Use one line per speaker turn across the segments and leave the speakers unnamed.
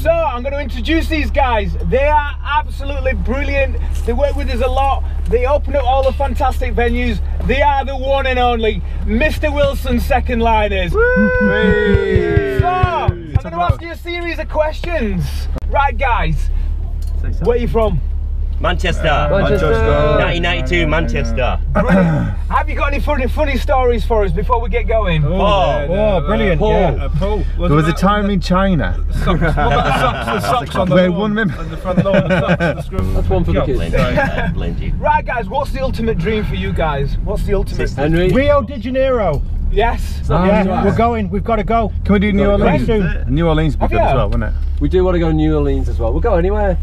So I'm going to introduce these guys. They are absolutely brilliant. They work with us a lot. They open up all the fantastic venues. They are the one and only Mr. Wilson second liners. So I'm going to ask you a series of questions. Right, guys. Where are you from?
Manchester.
Manchester.
1992, Manchester.
Have you got any funny, funny stories for us before we get going?
Oh,
Oh, brilliant.
Paul.
Yeah.
Uh, Paul,
There was a time in China
Socks, what about the socks, the socks on the
where one member-
on the front lawn, the socks, the.
That's one for the kids.
Blend uh, blend.
Right, guys. What's the ultimate dream for you guys? What's the ultimate?
Henry.
Rio de Janeiro.
Yes.
yeah, we're going. We've got to go.
Can we do New Orleans?
Soon.
New Orleans would be good as well, wouldn't it?
We do want to go to New Orleans as well. We'll go anywhere.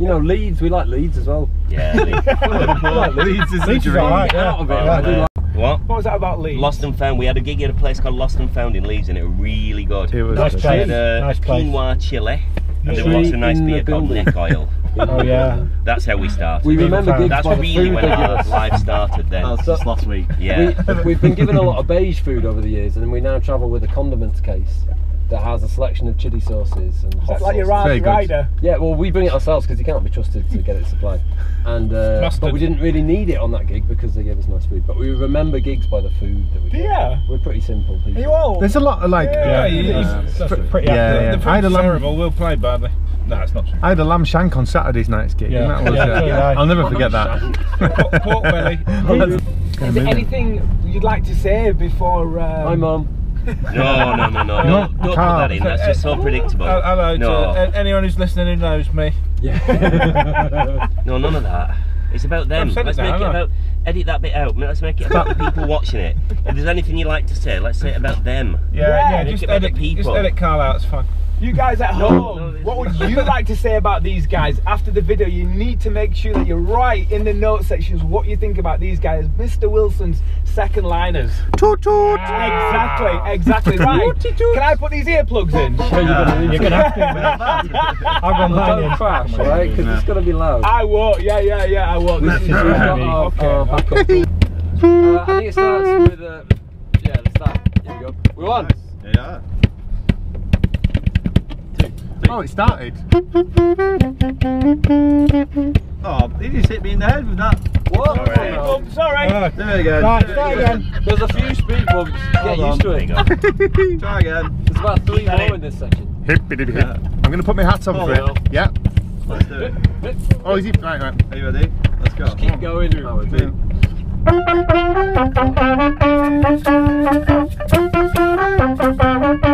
You know, Leeds. We like Leeds as well.
Yeah. Liverpool.
Leeds is
Leeds is all right. Yeah.
Out of it. I do
Uh,
like
what?
What was that about Leeds?
Lost and Found. We had a gig at a place called Lost and Found in Leeds, and it was really good.
It was
Nice place.
had a
Nice place.
quinoa chili, and there
Tree
was a nice
in the
beer called
building.
Neck Oil.
Oh yeah.
That's how we started.
We remember
found-
gigs
That's
by the
really
food
when our life started then.
That's just
last week.
Yeah.
We, we've been given a lot of beige food over the years, and we now travel with a condiments case that has a selection of chili sauces and hot
That's like your
sauces.
Very good.
rider.
Yeah, well, we bring it ourselves because you can't be trusted to get it supplied. And uh,
Mustard.
but we didn't really need it on that gig because they gave us nice food. But we remember gigs by the food that we get.
Yeah.
We're pretty simple people.
Are you all?
There's a lot of like.
Yeah,
Yeah, you,
uh,
that's
Pr-
it.
pretty
Yeah,
accurate.
yeah.
The
I had a
food's
lamb-
terrible. We'll play badly. No, it's not true.
I had a lamb shank on Saturday's night's gig.
Yeah.
and that was,
Yeah,
uh,
so did I.
I'll never forget that.
pork, pork belly.
Is there anything you'd like to say before? Um,
Hi, mum.
No, no, no, no.
You
Don't, don't put
Carl.
that in. That's just so predictable.
Uh, Hello
No.
to uh, anyone who's listening who knows me.
Yeah.
No, none of that. It's about them.
I've said
Let's
now,
make it
I?
about. Edit that bit out. Let's make it about the people watching it. If there's anything you like to say, let's say it about them.
Yeah,
Yeah,
yeah. just
it about the
edit, just edit Carl out. It's fine.
You guys at home,
no, it's-
what would you like to say about these guys after the video? You need to make sure that you write in the note sections what you think about these guys, Mr. Wilson's second liners.
Toot toot.
Exactly, exactly right. Can I put these earplugs in?
Sure you're gonna need
You're
to.
gonna have to. I'll run mine
Don't
in.
crash, right? Because it's gonna be loud.
I won't. Yeah, yeah, yeah. I won't. This is
We've got
right. Okay.
our backup. uh, I think it starts with a. Yeah, let's start. Here we go. We're on.
Yeah.
Oh, it started.
Oh, he just hit me in the head with that.
What?
Alright.
Oh, sorry.
Uh,
There we go.
right, start again.
There's a few speed bumps. Get
Hold
used
on.
to it.
Try again.
There's about three more
in.
in this section.
Hippity hip. I'm going to put my hat on
Oh,
for
well.
it. Yeah.
Let's do it.
Oh, is he? Right, right.
Are you ready? Let's go.
Just Keep going. Howard.
Three.
Speed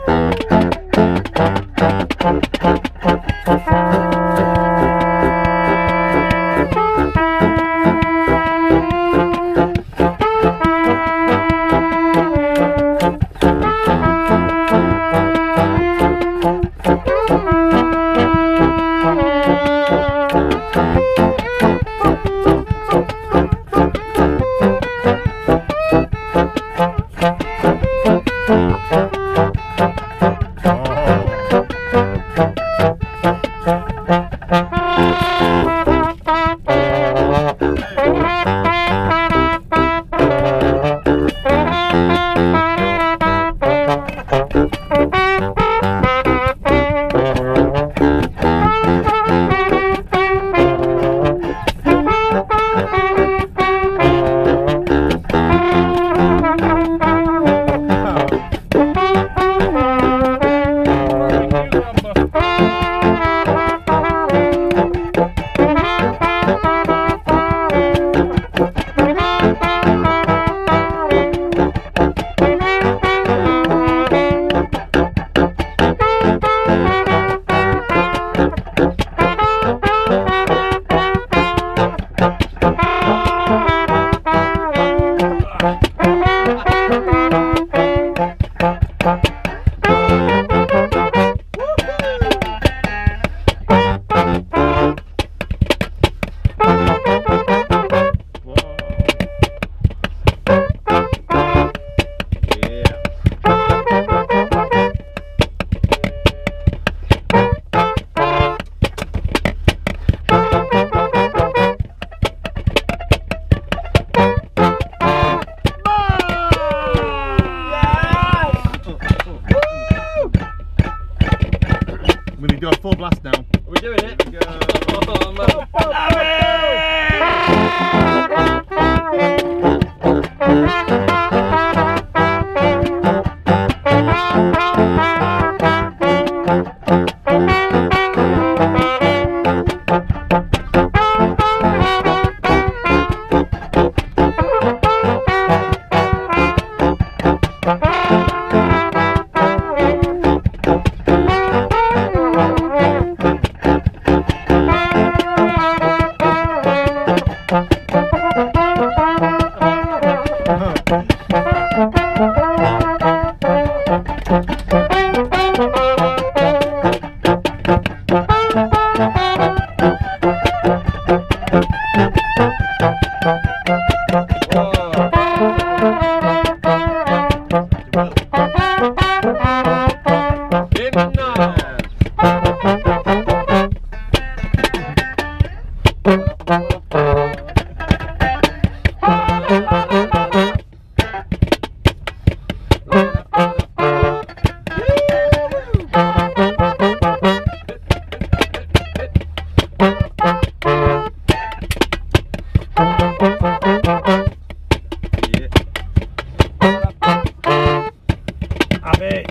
Have it.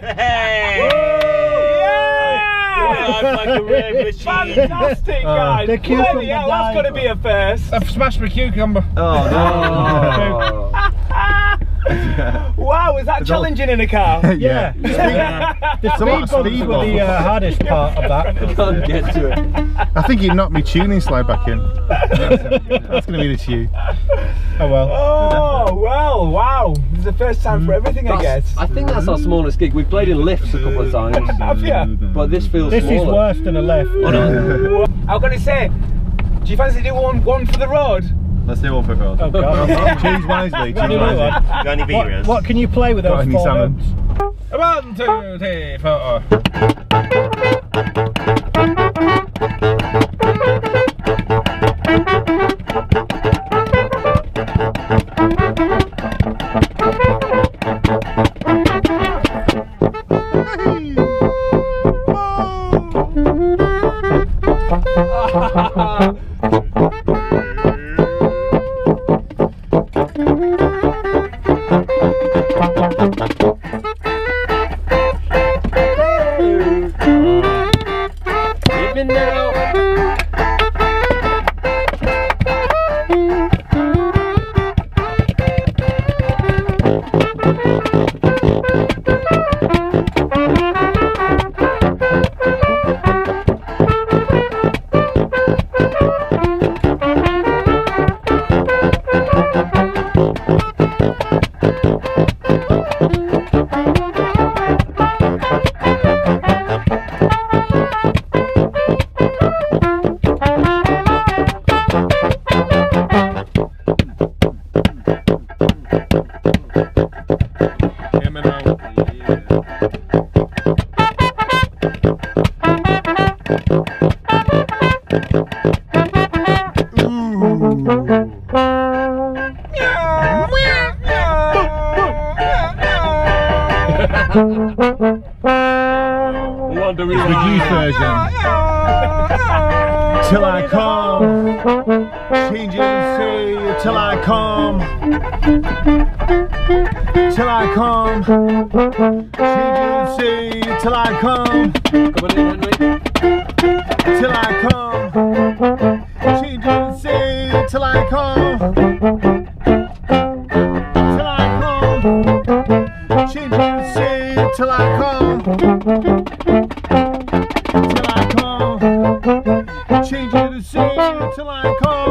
Hey!
Yeah!
Drive like a rave machine.
Fantastic, oh, guys!
the
Bloody
cucumber
hell, that's
died.
got to be a first.
I've smashed my cucumber.
Oh no.
Wow, is that challenging in a car?
yeah.
The
a lot
speed
of
bumps
speed
were the uh, hardest part of that.
Can't get to it.
I think you knocked me tuning slide back in. That's going to be the tune.
Oh well.
Oh, well, wow. This is the first time for everything, I guess.
I think that's our smallest gig. We've played in lifts a couple of times,
Have you?
but this feels
This is worse than a lift.
I was going to say, do you fancy doing one, one for the road?
Let's do one for road.
Oh god.
Choose wisely.
Got
Choose
any new
wisely.
one?
Got any
What, what can you play with
Got
those
any
four
salmon?
notes? One, two, three, four.
Thank you. Till I come. Change it and till I come. Come
on in, Henry.
Till I come. Till I come. Till I come. Till I come. Till I come. Change it and say till I come.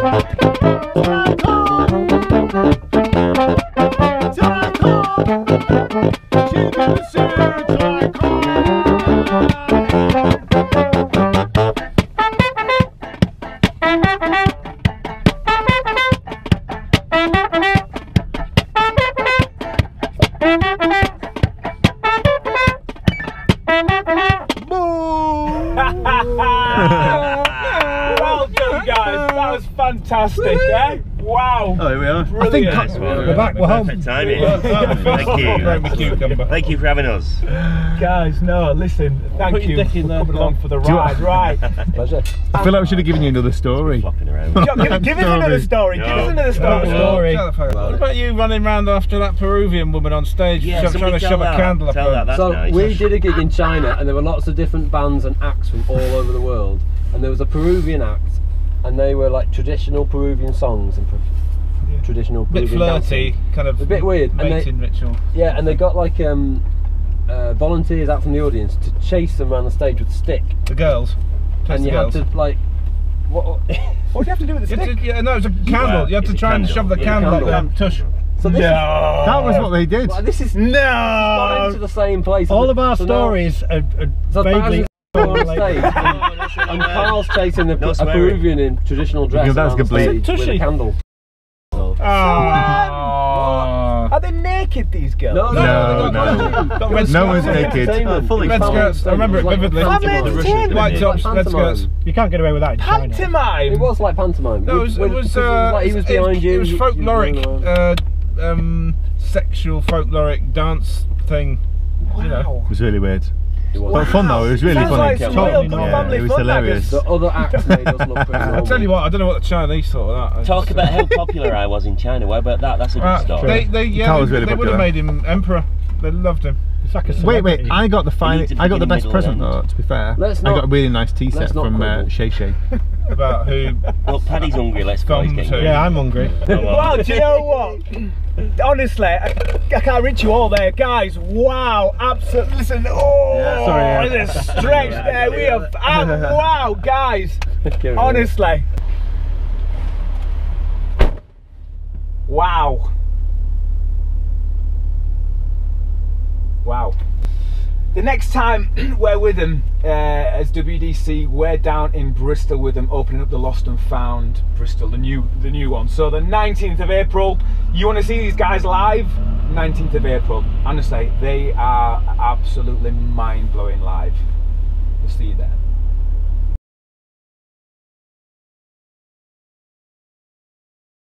well done, guys. That was fantastic, eh? Wow.
Oh, here we are.
Brilliant.
Nice one.
We're back, we're home.
Perfect timing.
Thank
Thank you. Thank you for having us.
Guys, no, listen, thank you
dick
for coming along for the ride. Right.
Pleasure.
I feel like we should have given you another story.
Flopping around.
Go, give, give us another story. Give us another story.
Oh, Story.
About
What about you running around after that Peruvian woman on stage
Yeah,
sho- trying to shove
that.
a candle up her?
that,
so
nice.
we did a gig in China, and there were lots of different bands and acts from all over the world. And there was a Peruvian act, and they were like traditional Peruvian songs and pro- traditional
bit
Peruvian
flirty,
dancing.
kind of
A bit weird, and they-
mating ritual.
Yeah, and they got like um, uh, volunteers out from the audience to chase them around the stage with a stick,
The girls. Chase
and
the
you
girls.
had to like. What,
What do you have to do with the
You had
stick?
to- yeah, no, it was a candle.
Well,
you have to
it's a
try and shove the candle up
candle.
their tush.
so this
No.
That was what they did.
Well, this is
No.
into the same place.
Oh,
All of our
So now-
stories are, are
So
vaguely.
On stage, and, and Carl's chasing a,
No
a. Peruvian in traditional dress
Yeah, that's
around the
complete.
stage with a
Tushy.
candle.
Ah.
Are they naked, these girls?
No,
No,
No,
they
no.
red
No one's naked. Fully
Red skirts, I remember it vividly.
It was
Family
like
entertainment.
White tops, red skirts.
You can't get away with that in China.
Pantomime.
It was like pantomime.
No, it was, it was, uh,
like he was
it-
behind you.
It was
you- you were
folkloric, uh, um, sexual folkloric dance thing. You know.
It was really weird.
It was.
But fun though, it was really
Sounds
funny.
like some real good
normal.
family
it was
fun,
hilarious.
The other acts made us look pretty normal.
I tell you what, I don't know what the Chinese thought of that.
Talk about how popular I was in China. What about that? That's a good
Right,
story.
they, they, yeah, they,
really
they would have made him emperor. They loved him.
It's like a
Wait, wait! I got the
need
fine. I got the best present
and
though. To be fair,
Let's
I got a really nice tea set from uh. Shay Shay.
About who
Well, Paddy's hungry. Let's go. He's
Thumbs
getting
who?
Yeah, I'm hungry.
Oh, well.
Well, do you know what? Honestly, I, I can't reach you all there, guys. Wow, absolutely. Listen, oh,
Yeah, sorry, yeah.
there's a stretch there. We have, ah, wow, guys.
Give it a
Honestly. Wow. The next time we're with them uh, as WDC, we're down in Bristol with them, opening up the Lost and Found Bristol, the new the new one. So the 19th of April, you want to see these guys live? 19th of April. Honestly, they are absolutely mind blowing live. We'll see you there.